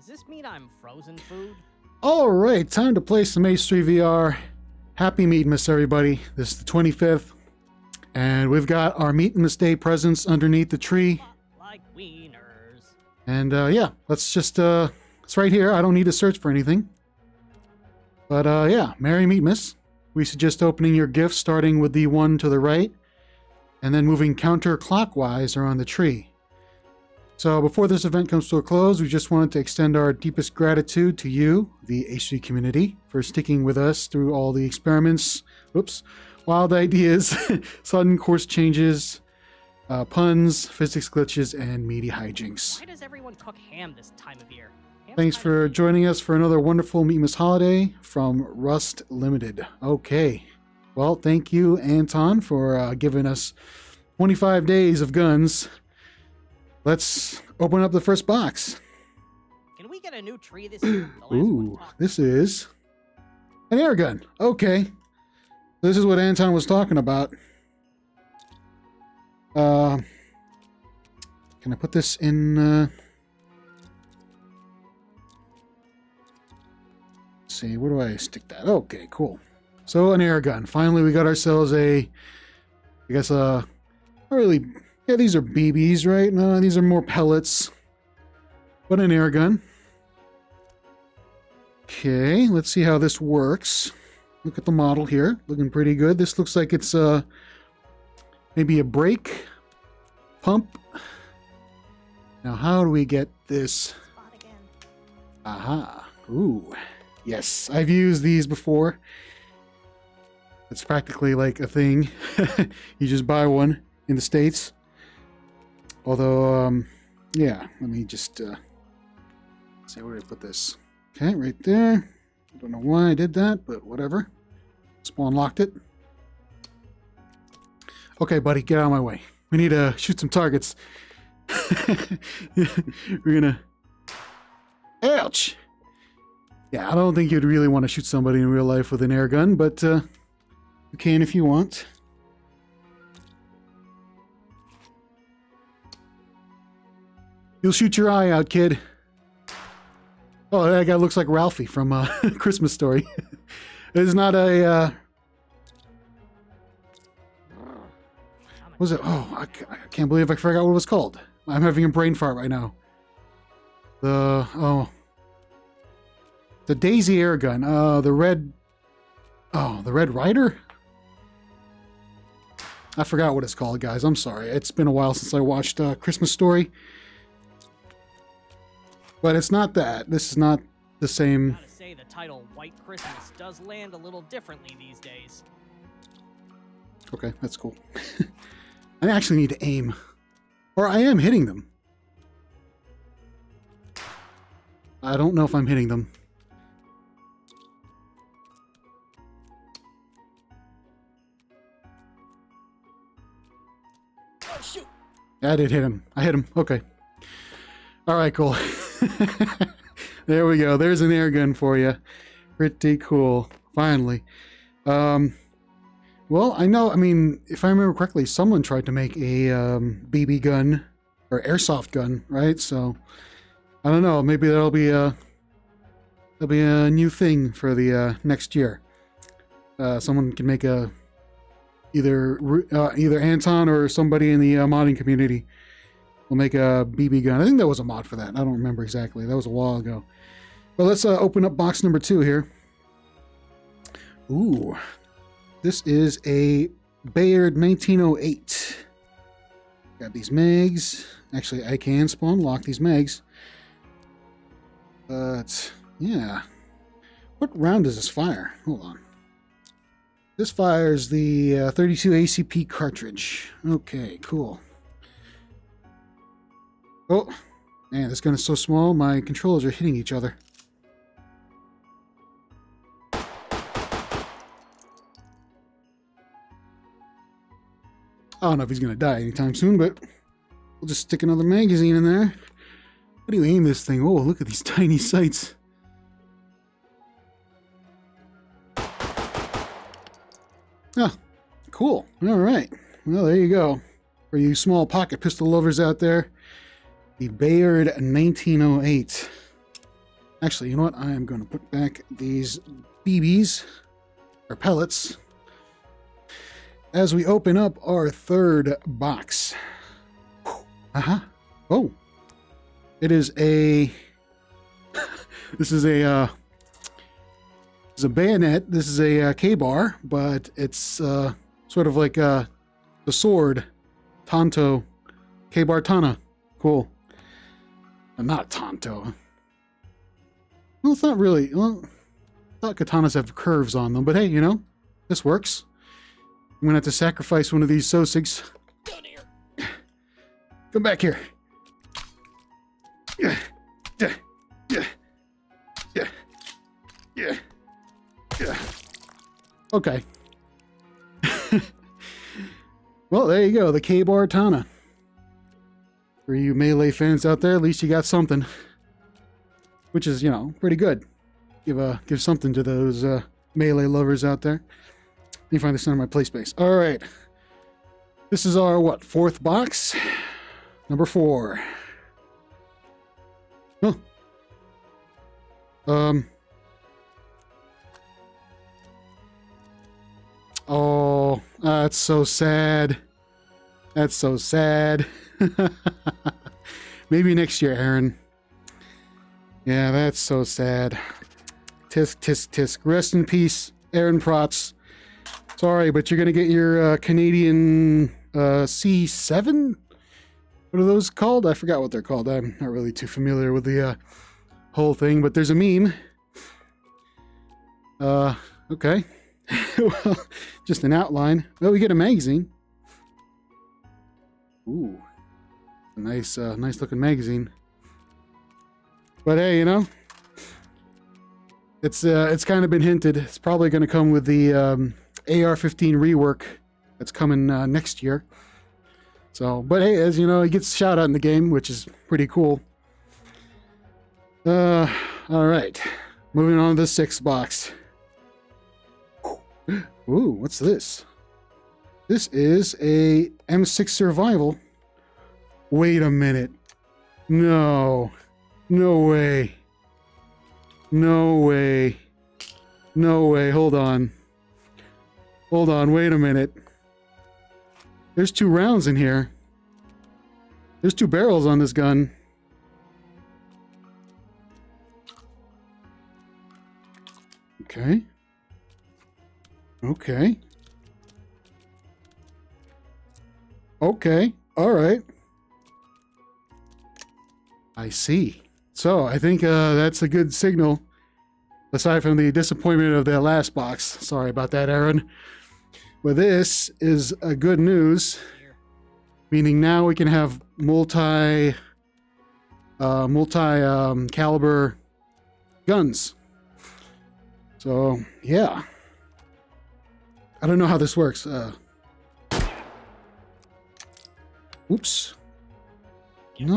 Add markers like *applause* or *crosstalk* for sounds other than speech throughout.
Does this mean I'm frozen food? All right, time to play some H3 VR. Happy Meatmas, everybody. This is the 25th, and we've got our Meatmas Day presents underneath the tree. Like wieners. And uh, yeah, let's just, uh, it's right here. I don't need to search for anything. But uh, yeah, Merry Meatmas. We suggest opening your gifts starting with the one to the right, and then moving counterclockwise around the tree. So before this event comes to a close, we just wanted to extend our deepest gratitude to you, the H3 community, for sticking with us through all the experiments, oops, wild ideas, *laughs* sudden course changes, uh, puns, physics glitches, and meaty hijinks. Why does everyone cook ham this time of year? Ham's Thanks for joining us for another wonderful Meatmas holiday from Rust Limited. Okay. Well, thank you, Anton, for uh, giving us 25 days of guns. Let's open up the first box. Can we get a new tree this year? The last one Ooh, this is an air gun. Okay. This is what Anton was talking about. Uh, can I put this in? Uh, let's see, where do I stick that? Okay, cool. So an air gun. Finally, we got ourselves a. I guess a, not really. Yeah, these are BBs, right? No, these are more pellets. But an air gun. Okay, let's see how this works. Look at the model here, looking pretty good. This looks like it's uh maybe a brake pump. Now, how do we get this? Aha! Ooh, yes, I've used these before. It's practically like a thing. *laughs* you just buy one in the states. Although, um, yeah, let me just uh, see where I put this. Okay, right there. I don't know why I did that, but whatever. Spawn locked it. Okay, buddy, get out of my way. We need to shoot some targets. *laughs* We're gonna. Ouch! Yeah, I don't think you'd really want to shoot somebody in real life with an air gun, but uh, you can if you want. You'll shoot your eye out, kid. Oh, that guy looks like Ralphie from uh, *laughs* Christmas Story. *laughs* it's not a. Uh, I'm was it? Oh, I, I can't believe I forgot what it was called. I'm having a brain fart right now. The oh, the Daisy air gun. Uh, the red. Oh, the Red Ryder. I forgot what it's called, guys. I'm sorry. It's been a while since I watched uh, Christmas Story. But it's not that. This is not the same. Gotta say, the title White Christmas does land a little differently these days. Okay, that's cool. *laughs* I actually need to aim. Or I am hitting them. I don't know if I'm hitting them. Oh, shoot! I did hit him. I hit him. Okay. All right, cool. *laughs* *laughs* there we go. There's an air gun for you. Pretty cool. Finally. Um, well, I know. I mean, if I remember correctly, someone tried to make a um, BB gun or airsoft gun, right? So I don't know. Maybe that'll be a that'll be a new thing for the uh, next year. Uh, someone can make a either uh, either Anton or somebody in the uh, modding community will make a BB gun. I think there was a mod for that. I don't remember exactly. That was a while ago. But let's uh, open up box number two here. Ooh, this is a Bayard 1908. Got these mags. Actually, I can spawn lock these mags. But yeah, what round does this fire? Hold on. This fires the uh, 32 ACP cartridge. Okay, cool. Oh, man, this gun is so small, my controllers are hitting each other. I don't know if he's gonna die anytime soon, but we'll just stick another magazine in there. How do you aim this thing? Oh, look at these *laughs* tiny sights. Oh, cool. All right. Well, there you go. For you small pocket pistol lovers out there, the Bayard 1908. Actually, you know what? I am going to put back these BBs, or pellets, as we open up our third box. Uh huh. Oh, it is a. *laughs* this is a. Uh, it's a bayonet. This is a uh, K-bar, but it's uh, sort of like uh, the sword, Tanto, K-bar Tana. Cool. Uh, not Tanto. Well, it's not really. Well, I thought katanas have curves on them, but hey, you know, this works. I'm gonna have to sacrifice one of these Sosigs. Come back here. Yeah, yeah, yeah, yeah, yeah, yeah. Okay. *laughs* well, there you go, the K-Bar Tana. For you melee fans out there, at least you got something. Which is, you know, pretty good. Give uh, give something to those uh, melee lovers out there. Let me find center of my play space. All right. This is our, what, fourth box? Number four. Oh. Um. Oh, that's so sad. That's so sad. *laughs* Maybe next year, Aaron. Yeah, that's so sad. Tisk, tisk, tisk. Rest in peace, Aaron Protz. Sorry, but you're going to get your uh, Canadian uh, C7? What are those called? I forgot what they're called. I'm not really too familiar with the uh, whole thing, but there's a meme. Uh, okay. *laughs* well, just an outline. Oh, we get a magazine. Ooh, nice, uh, nice looking magazine. But hey, you know, it's uh, it's kind of been hinted. It's probably going to come with the um, AR-15 rework that's coming uh, next year. So, but hey, as you know, he gets shout out in the game, which is pretty cool. Uh, all right, moving on to the sixth box. *gasps* Ooh, what's this? This is a M6 Survival. Wait a minute. No. No way. No way. No way. Hold on. Hold on. Wait a minute. There's two rounds in here. There's two barrels on this gun. Okay. Okay. Okay. All right. I see. So I think uh, that's a good signal. Aside from the disappointment of that last box. Sorry about that, Aaron. But this is a good news, meaning now we can have multi, uh, multi um, caliber guns. So yeah, I don't know how this works. Uh, oops. Get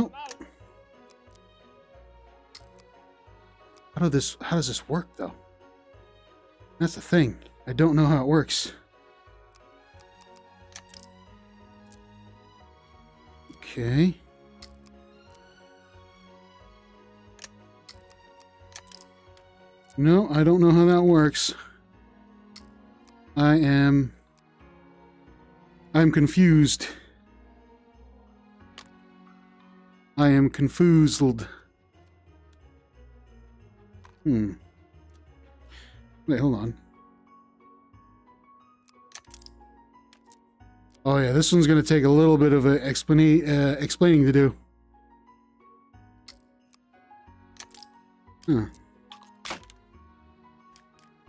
How do this? How does this work though? That's the thing. I don't know how it works. Okay. No, I don't know how that works. I am. I'm confused. I am confused. Hmm. Wait, hold on. Oh yeah, this one's gonna take a little bit of a uh, explaining to do. Huh.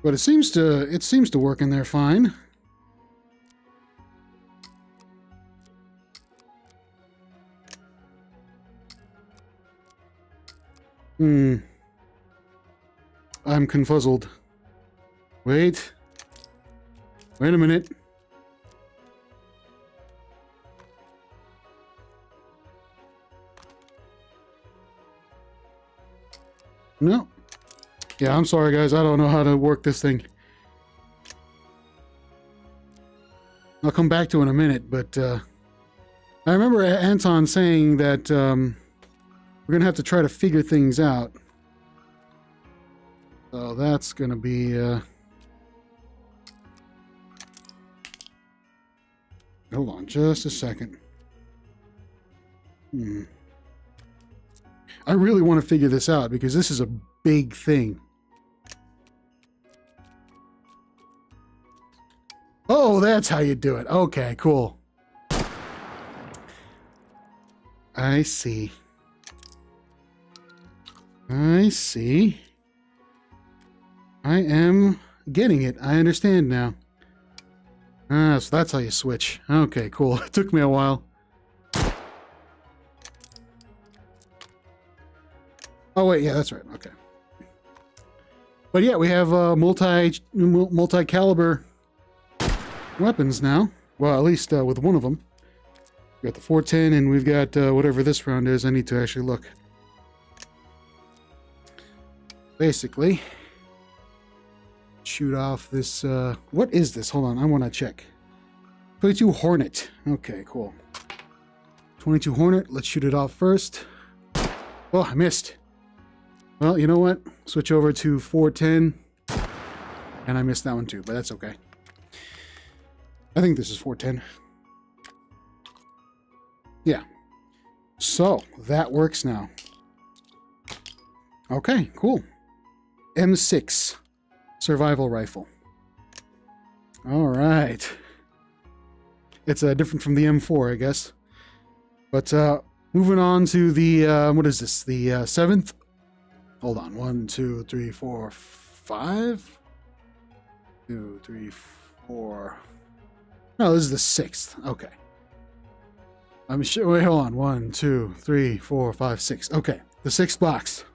But it seems to it seems to work in there fine. Hmm. I'm confuzzled. Wait. Wait a minute. No. Yeah, I'm sorry, guys. I don't know how to work this thing. I'll come back to in a minute, but uh, I remember Anton saying that um, we're going to have to try to figure things out. So that's going to be. Uh... Hold on just a second. Hmm. I really want to figure this out because this is a big thing. Oh, that's how you do it. Okay, cool. I see. I see. I am getting it. I understand now. Ah, so that's how you switch. Okay, cool. *laughs* It took me a while. Oh wait, yeah, that's right. Okay. But yeah, we have uh, multi multi caliber weapons now. Well, at least uh, with one of them. We got the 410, and we've got uh, whatever this round is. I need to actually look. Basically, shoot off this. Uh, what is this? Hold on, I want to check. 22 Hornet. Okay, cool. 22 Hornet. Let's shoot it off first. Oh, I missed. Well, you know what? Switch over to 410. And I missed that one too, but that's okay. I think this is 410. Yeah. So, that works now. Okay, cool. M6 survival rifle. All right. It's uh, different from the M4, I guess. But uh, moving on to the, uh, what is this? The uh, seventh Hold on. One, two, three, four, five. Two, three, four. No, this is the sixth. Okay. I'm sure. Wait, hold on. One, two, three, four, five, six. Okay, the sixth box.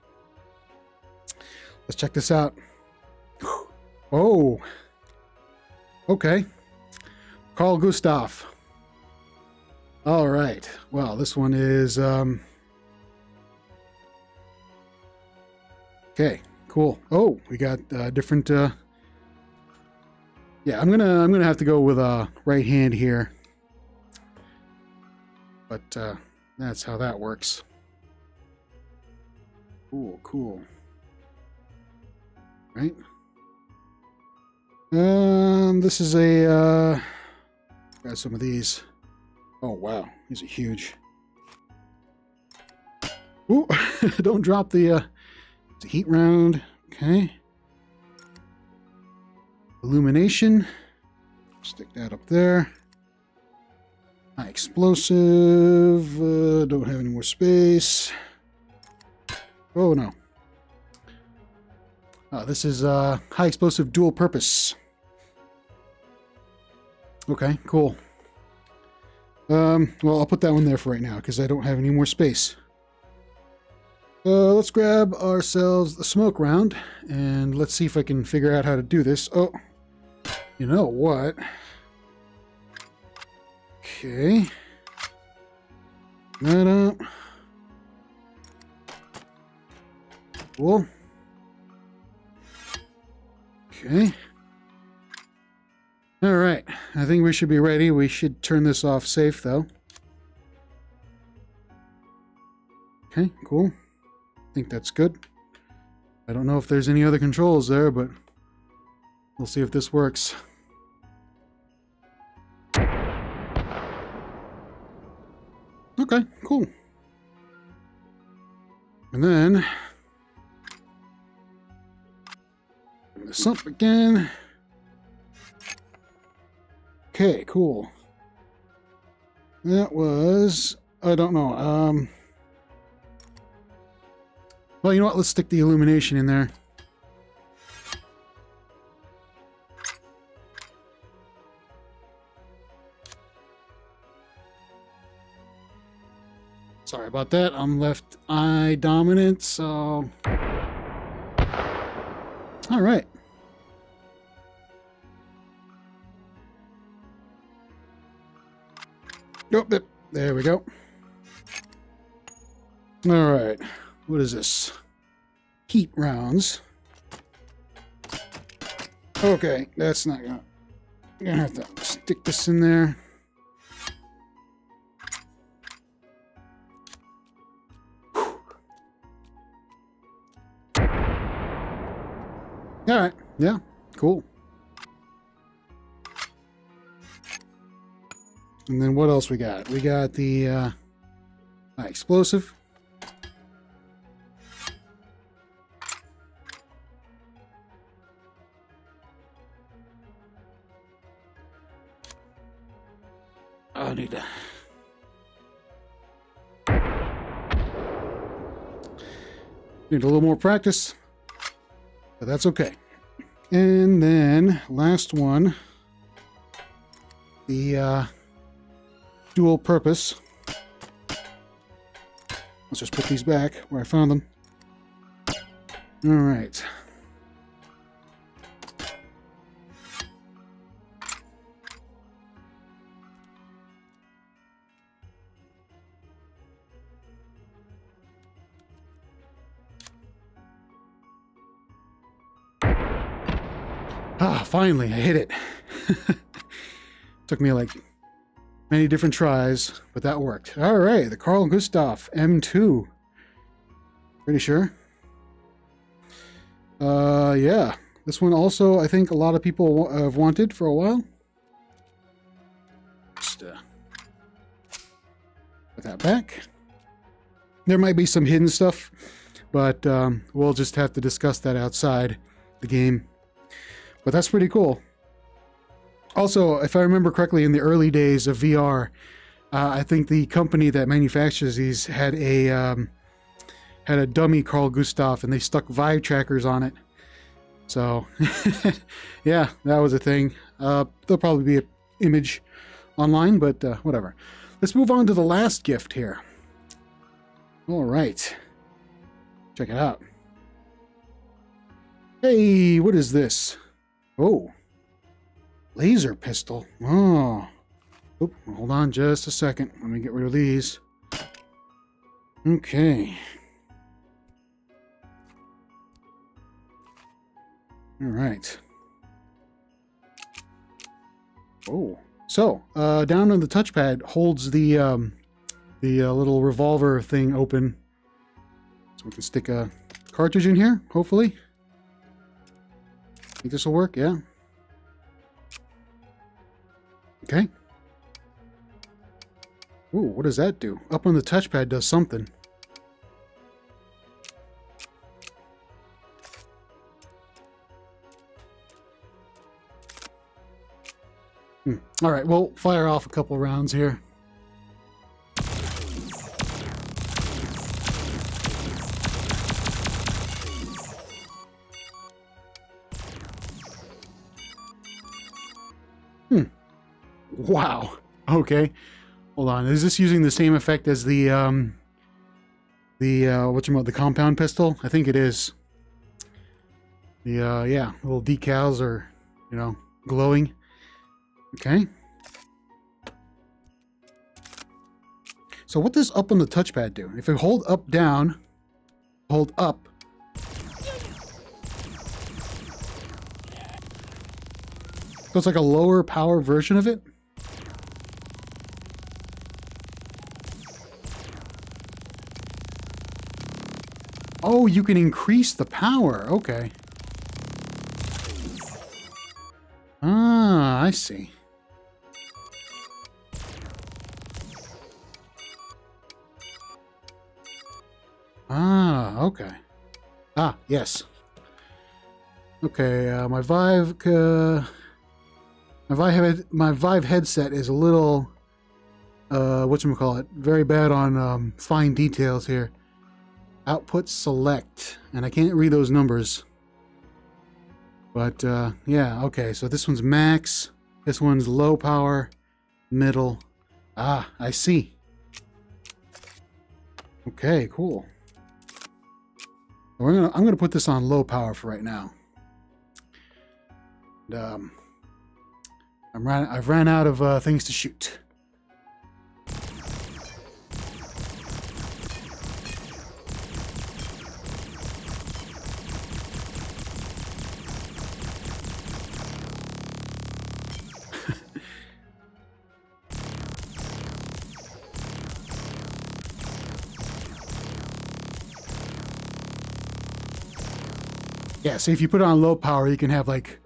Let's check this out. Oh. Okay. Carl Gustav. All right. Well, this one is um, Okay, cool. Oh, we got uh, different. Uh... Yeah, I'm gonna I'm gonna have to go with a uh, right hand here, but uh, that's how that works. Cool, cool. Right. Um, this is a. Uh, got some of these. Oh wow, these are huge. Ooh, *laughs* don't drop the. Uh, heat round. Okay. Illumination. Stick that up there. High explosive. Uh, don't have any more space. Oh, no. Oh, this is uh, high explosive dual purpose. Okay, cool. Um, well, I'll put that one there for right now because I don't have any more space. Uh, let's grab ourselves the smoke round and let's see if I can figure out how to do this. Oh, you know what? Okay. That up. Cool. Okay. All right. I think we should be ready. We should turn this off safe, though. Okay, cool I think that's good. I don't know if there's any other controls there, but we'll see if this works. Okay, cool. And then this up again. Okay, cool. That was I don't know. Um well, you know what? Let's stick the illumination in there. Sorry about that. I'm left eye dominant, so... All right. Oh, there we go. All right. What is this? Heat rounds. Okay, that's not gonna. I'm gonna have to stick this in there. All right. Yeah. Cool. And then what else we got? We got the uh, explosive. I need to. Need a little more practice, but that's okay. And then last one, the uh, dual purpose. Let's just put these back where I found them. All right. Ah, finally, I hit it. *laughs* Took me like many different tries, but that worked. All right, the Carl Gustav M2. Pretty sure. Uh, yeah. This one also, I think a lot of people have wanted for a while. Just uh, put that back. There might be some hidden stuff, but um, we'll just have to discuss that outside the game. But that's pretty cool. Also, if I remember correctly, in the early days of VR, uh, I think the company that manufactures these had a um, had a dummy Carl Gustav, and they stuck Vive trackers on it. So, *laughs* yeah, that was a thing. Uh, there'll probably be an image online, but uh, whatever. Let's move on to the last gift here. All right, check it out. Hey, what is this? Oh, laser pistol. Oh, Oop, hold on just a second. Let me get rid of these. Okay. All right. Oh, so uh, down on the touchpad holds the um, the uh, little revolver thing open, so we can stick a cartridge in here. Hopefully. Think this will work? Yeah. Okay. Ooh, what does that do? Up on the touchpad does something. Hmm. All right, we'll fire off a couple rounds here. Wow. Okay. Hold on. Is this using the same effect as the um the uh what you the compound pistol? I think it is. The uh yeah, little decals are, you know, glowing. Okay. So what does up on the touchpad do? If I hold up down, hold up, So it's like a lower power version of it? Oh, you can increase the power. Okay. Ah, I see. Ah, okay. Ah, yes. Okay, uh, my Vive, uh, my Vive, my Vive headset is a little, uh, what you call it, very bad on um, fine details here output select. And I can't read those numbers. But uh, yeah okay so this one's max. This one's low power middle. Ah I see. Okay cool. We're gonna I'm gonna put this on low power for right now. And, um, I'm ran I've ran out of uh, things to shoot Yeah, so if you put it on low power, you can have like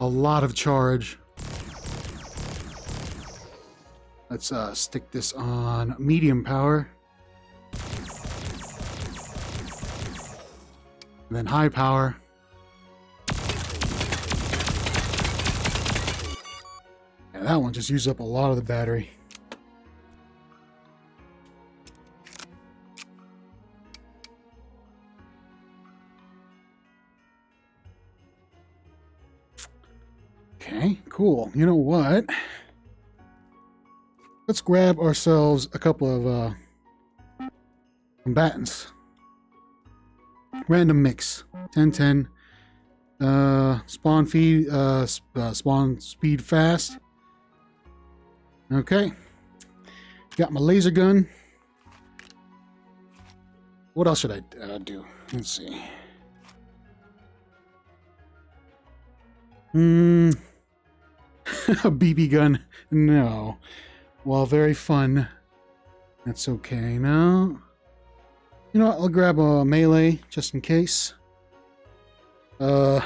a lot of charge. Let's uh, stick this on medium power. And then high power. And that one just used up a lot of the battery. Cool. You know what? Let's grab ourselves a couple of uh, combatants. Random mix. 10 10. Uh, spawn feed, uh, sp uh, spawn speed fast. Okay. Got my laser gun. What else should I uh, do? Let's see. Hmm. *laughs* a BB gun. No. Well, very fun. That's okay. No. You know what? I'll grab a melee just in case. Uh,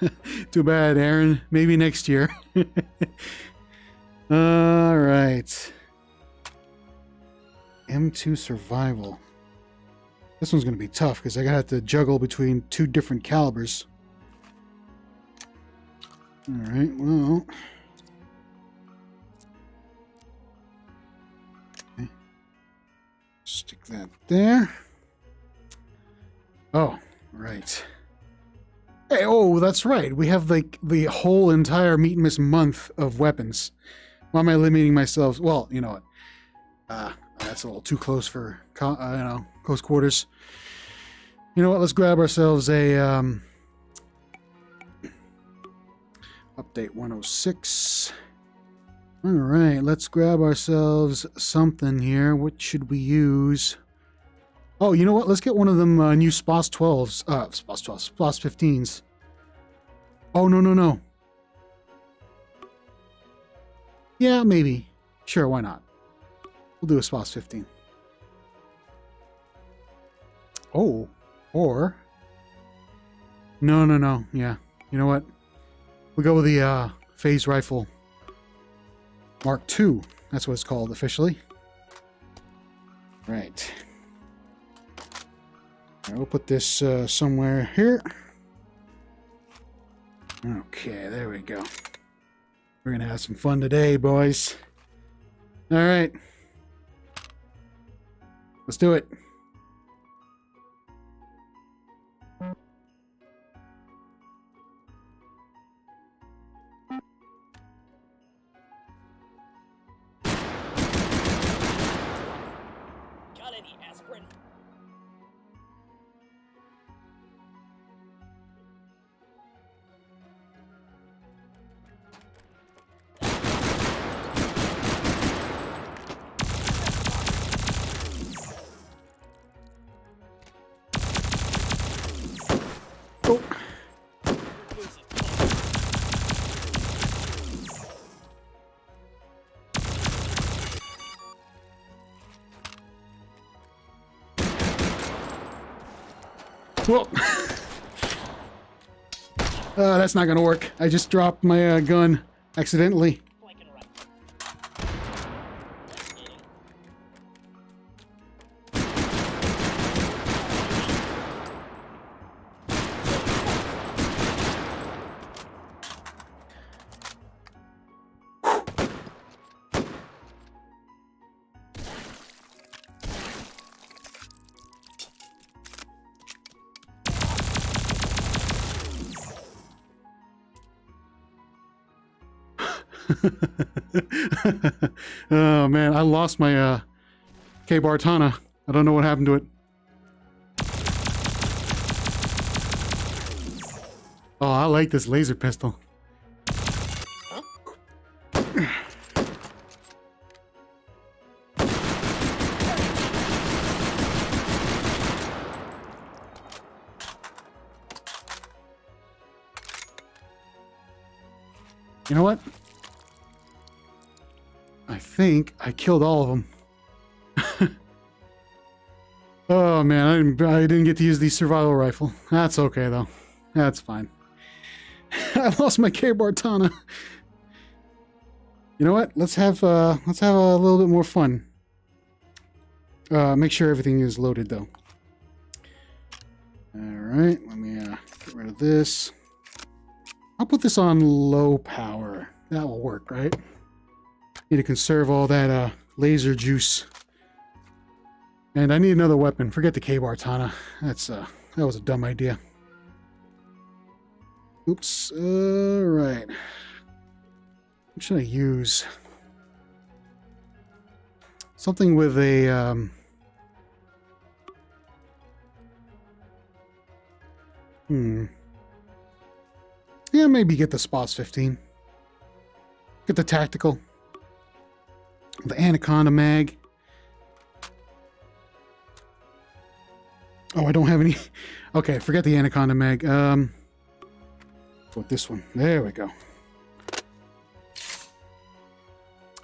*laughs* too bad, Aaron. Maybe next year. *laughs* All right. M2 survival. This one's going to be tough because I got to have to juggle between two different calibers. All right, well. Stick that there. Oh, right. Hey, oh, that's right. We have like the whole entire Meatmas month of weapons. Why am I limiting myself? Well, you know what? Uh, that's a little too close for, uh, you know, close quarters. You know what? Let's grab ourselves a, um, Update 106. All right, let's grab ourselves something here. What should we use? Oh, you know what? Let's get one of them uh, new SPAS 12s. Uh, SPAS 12s, SPAS 15s. Oh, no, no, no. Yeah, maybe. Sure, why not? We'll do a SPAS 15. Oh, or... No, no, no. Yeah. You know what? We'll go with the uh, phase rifle Mark II. That's what it's called officially. Right. right we'll put this uh, somewhere here. Okay, there we go. We're going to have some fun today, boys. All right. Let's do it. Well, *laughs* uh, that's not gonna work. I just dropped my uh, gun accidentally. *laughs* oh man, I lost my uh, Ka-Bar I don't know what happened to it. Oh, I like this laser pistol. You know what? Think I killed all of them. *laughs* oh man, I didn't, I didn't get to use the survival rifle. That's okay though. That's fine. *laughs* I lost my K Bartana. You know what? Let's have uh let's have a little bit more fun. Uh make sure everything is loaded though. Alright, let me uh get rid of this. I'll put this on low power. That will work, right? Need to conserve all that uh laser juice. And I need another weapon. Forget the K-Bar Tana. That's uh that was a dumb idea. Oops. All right. What should I use? Something with a um Hmm. Yeah, maybe get the SPAS 15. Get the tactical. The Anaconda mag. Oh, I don't have any. *laughs* Okay, forget the Anaconda mag. Um, with this one. There we go.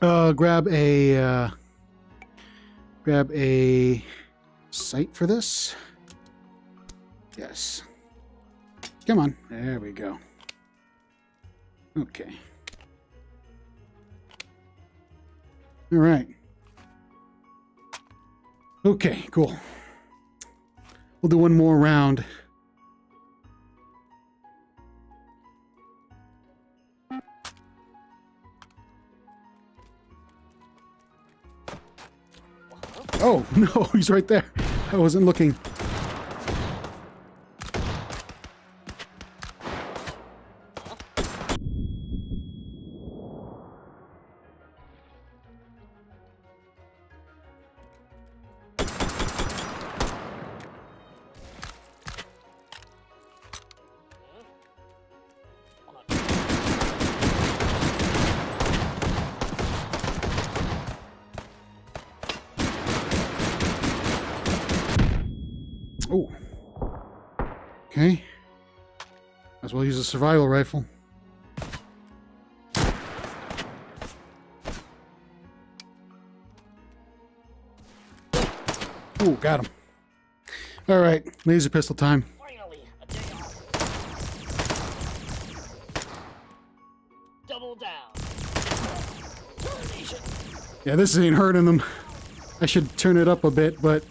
Uh, grab a uh, grab a sight for this. Yes. Come on. There we go. Okay. All right. Okay, cool. We'll do one more round. Oh, *laughs* no, he's right there. I wasn't looking. Survival rifle. Oh, got him. All right, laser pistol time. Finally, a day off. Double down. Termination. Yeah, this ain't hurting them. I should turn it up a bit, but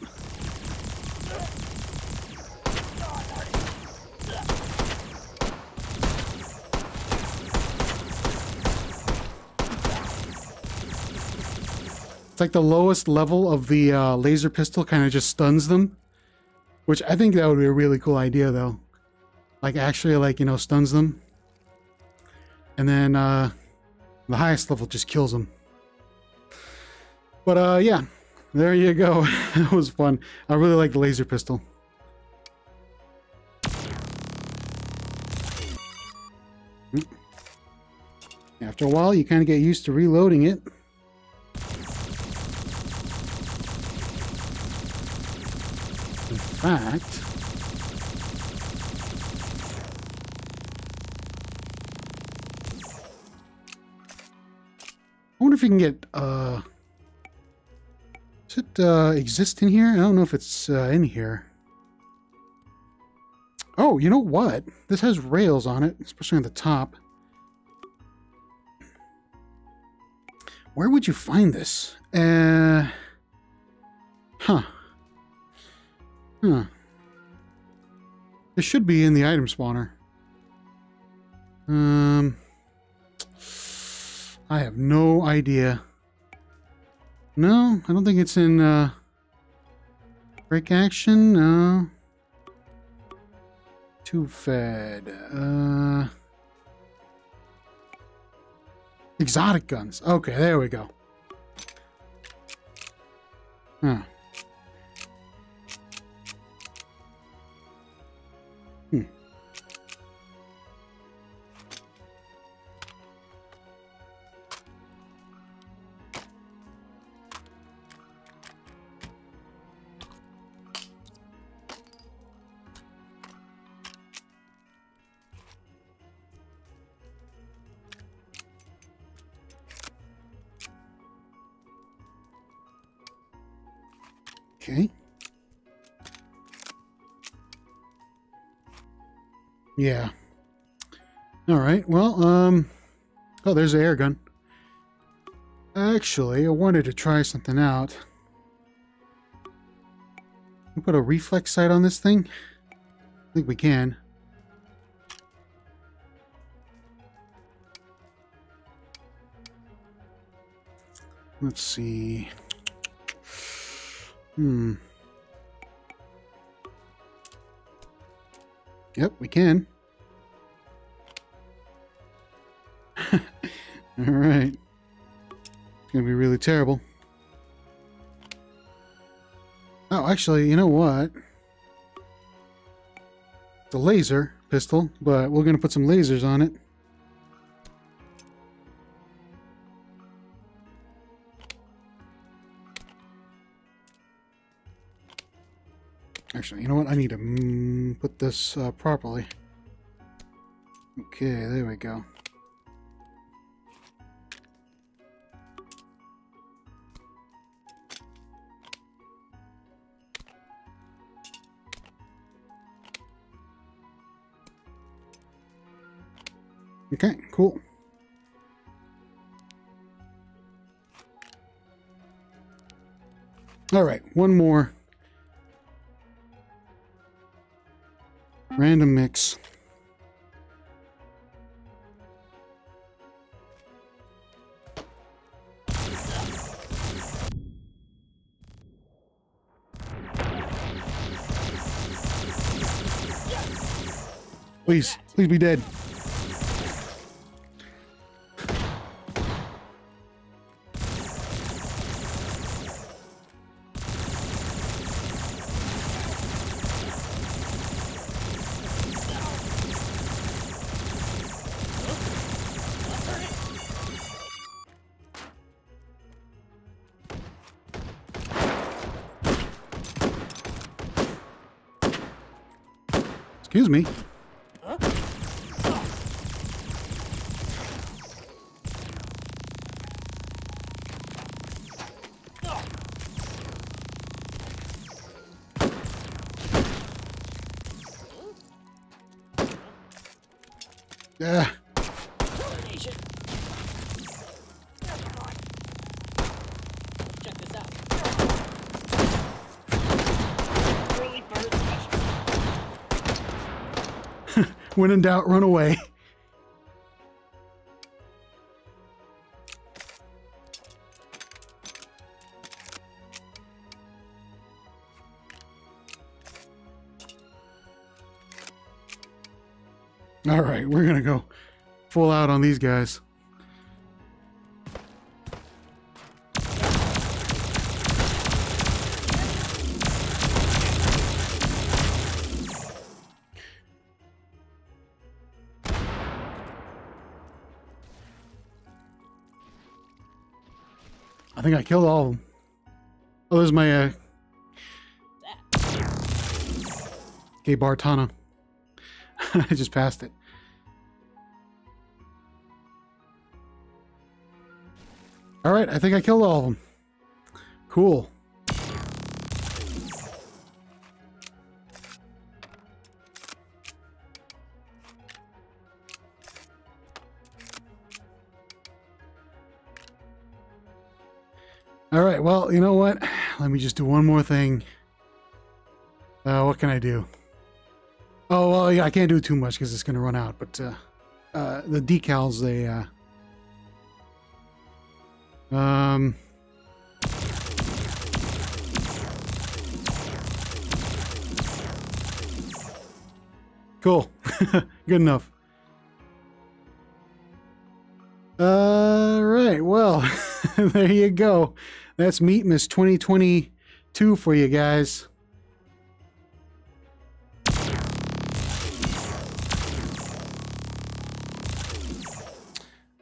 It's like the lowest level of the uh, laser pistol kind of just stuns them. Which I think that would be a really cool idea, though. Like, actually, like, you know, stuns them. And then uh, the highest level just kills them. But, uh, yeah. There you go. *laughs* that was fun. I really like the laser pistol. Hmm. After a while, you kind of get used to reloading it. Fact, I wonder if you can get, uh, does it, uh, exist in here? I don't know if it's, uh, in here. Oh, you know what? This has rails on it, especially on the top. Where would you find this? Uh, huh. Huh. This should be in the item spawner. Um, I have no idea. No, I don't think it's in uh, break action. No. Too fed. Uh, exotic guns. Okay, there we go. Huh. Okay. Yeah. All right. Well, um, oh, there's the air gun. Actually, I wanted to try something out. We put a reflex sight on this thing? I think we can. Let's see. Hmm. Yep, we can. *laughs* All right. It's going to be really terrible. Oh, actually, you know what? A laser pistol, but we're going to put some lasers on it. Actually, you know what? I need to put this uh, properly. Okay, there we go. Okay, cool. All right, one more. Random mix. Please, please be dead. Excuse me. When in doubt, run away. All right, we're gonna go full out on these guys. I think I killed all of them. Oh, there's my uh, Gay Bartana. *laughs* I just passed it. All right, I think I killed all of them. Cool. All right, well, you know what? *sighs* Let me just do one more thing. Uh, what can I do? Oh well, yeah, I can't do too much because it's gonna run out. But uh, uh, the decals, they uh, um, cool, *laughs* good enough. All right, well, *laughs* *laughs* there you go. That's Meatmas 2022 for you guys.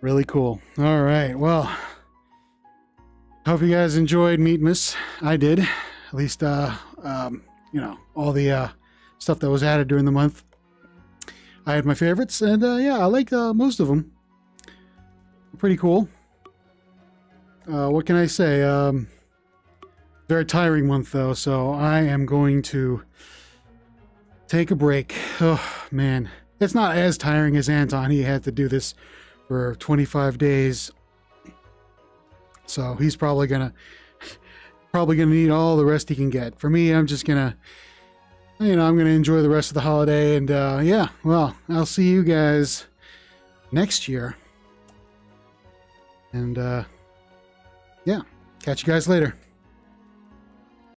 Really cool. All right. Well, hope you guys enjoyed Meatmas. I did. At least, uh, um, you know, all the uh, stuff that was added during the month. I had my favorites, and uh, yeah, I like uh, most of them. Pretty cool. Uh, what can I say? Um, very tiring month, though, so I am going to take a break. Oh, man. it's not as tiring as Anton. He had to do this for 25 days. So he's probably gonna probably gonna need all the rest he can get. For me, I'm just gonna you know, I'm gonna enjoy the rest of the holiday and uh yeah, well, I'll see you guys next year. And uh yeah, catch you guys later.